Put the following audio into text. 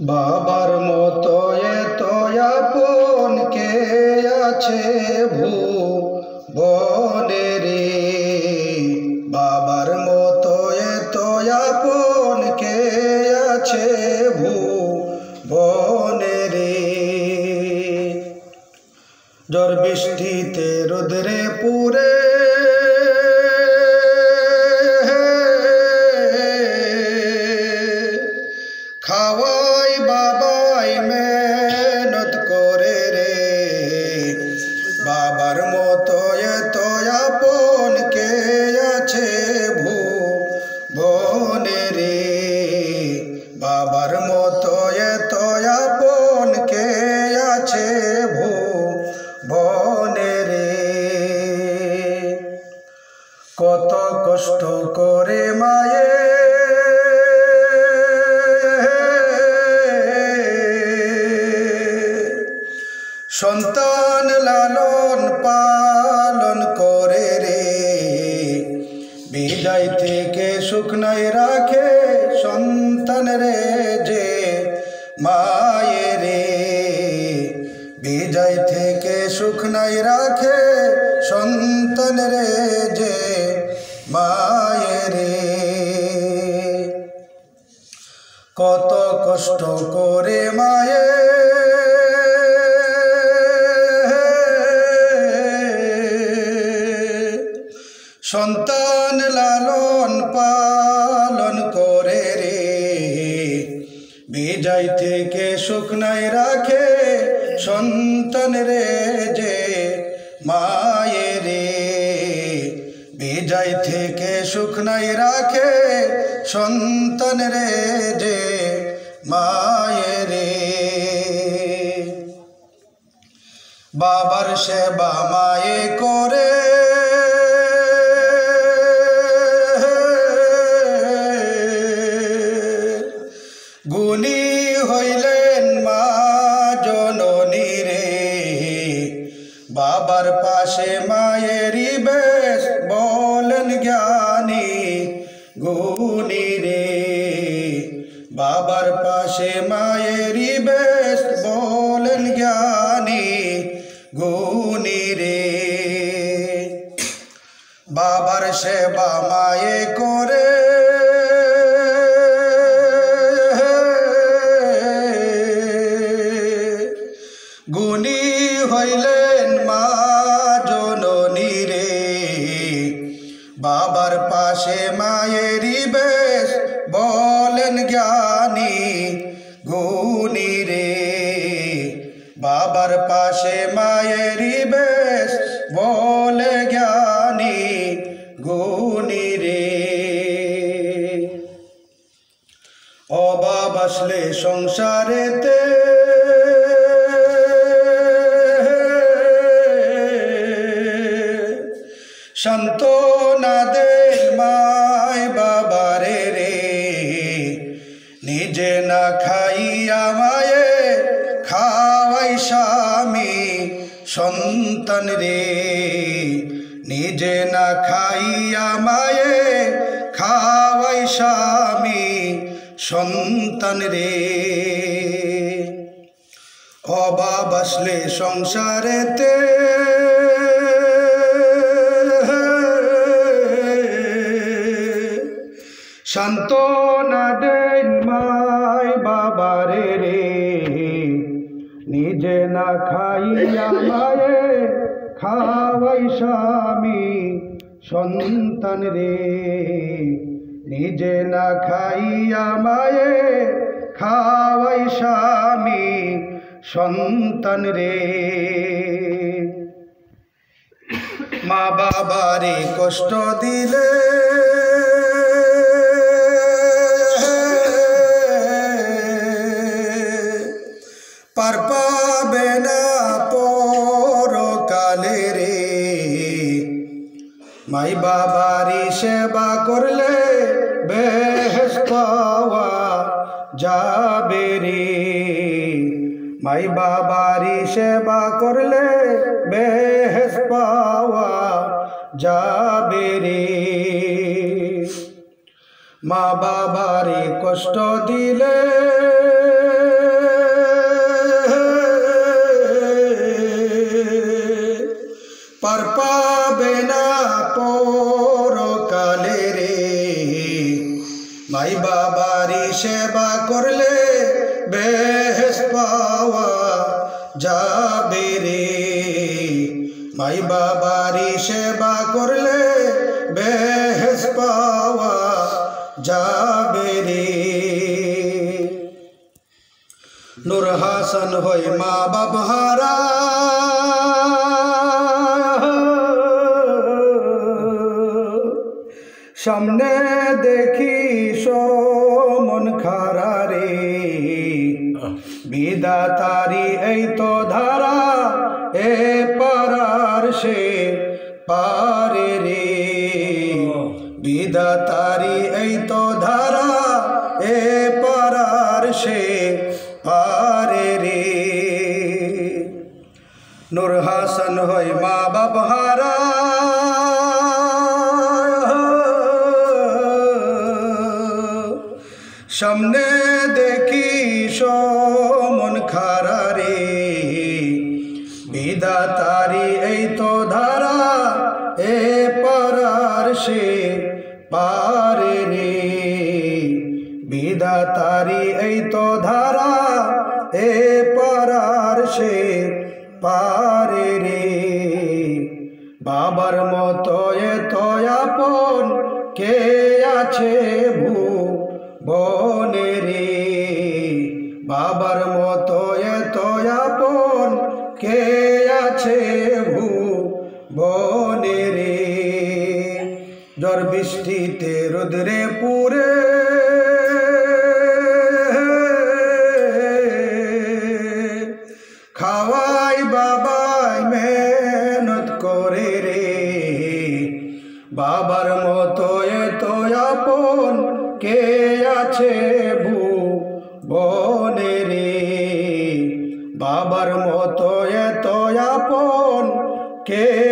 বাবার মতো এত আপন কে আছে ভূ বনে রে? বাবার মতো এত আপন কে আছে ভূ বনে রে? জ্বর বৃষ্টিতে রোদরে পুরে খাওয়াই বনে রে। বাবার মতো এত আপন কে আছে ভূ, বনে রে। কত কষ্ট করে মায়ে সন্তান বিদায় থেকে শুকনাই রাখে সন্তান রে যে মায়ে রে। বিজয় থেকে শুকনাই রাখে সন্তান রে যে মায়ে রে। কত কষ্ট করে মায়ে সন্তান লালন পালন করে রে। বিজয় থেকে শুকনাই রাখে সন্তান রে যে মায়ে রে। বিজয় থেকে শুকনাই রাখে সন্তান রে যে মায়ে রে। বাবার সেবা মায়ে করে বাবার পাশে মায়েরই বেশ বলেন জ্ঞানী গুণী রে। বাবার পাশে মায়েরই বেশ বলেন জ্ঞানী গুণী রে। বাবার সেবা মায়ে করে। গুণী হইলেন মা জননী রে। বাবার পাশে মায়েরই বেশ বলেন জ্ঞানী গুণী রে। বাবার পাশে মায়েরই বেশ বলে জ্ঞানী গুণী রে। অভাব আসলে সংসারেতে শান্ত না দেন মায় বাবারে রে। নিজে না খাইয়া মায়ে খাওয়াই স্বামী, সন্তান রে। নিজে না খাইয়া মায়ে খাওয়াই স্বামী, সন্তান রে। অভাব আসলে সংসারেতে শান্ত না দেন মায় বাবারে রে। নিজে না খাইয়া মায়ে খাওয়াই স্বামী, সন্তান রে। নিজে না খাইয়া মায়ে খাওয়াই স্বামী, সন্তান রে। মা বাবারে কষ্ট দিলে সেবা করলে বেহেস যাবে রে। মাই বাবারি সেবা করলে বেহেস পাওয়া যাবে রে। মা বাবারি কষ্ট দিলে পার পাবে না পর মাই বাবারি সেবা করলে বেহেস পাওয়া যাবে রে। মাই বাবারি সেবা করলে বেহেস পাওয়া যাবে রে। নূর হাসান হই মা বাবহারা সামনে দেখি সমন খারা রে। বিদাতারি এই তো ধারা, এ পারার সে পারে রে। বিদাতারি এই তো ধারা, এ পারার সে পারে রে। নূর হাসান হয় মা বাবহারা সামনে দেখি সমন খারা রে। বিদাতারি এই তো ধারা, এ পারার সে পারে রে। বিদাতারি এই তো ধারা, এ পারার সে পারে রে। বাবার মতো এ তো আপন, কে আছে ভূ বনে রে। বাবার মতো এতয়াপন কে আছে ভু বনে রে। জ্বর বৃষ্টিতে রোদরে পুরে বাবার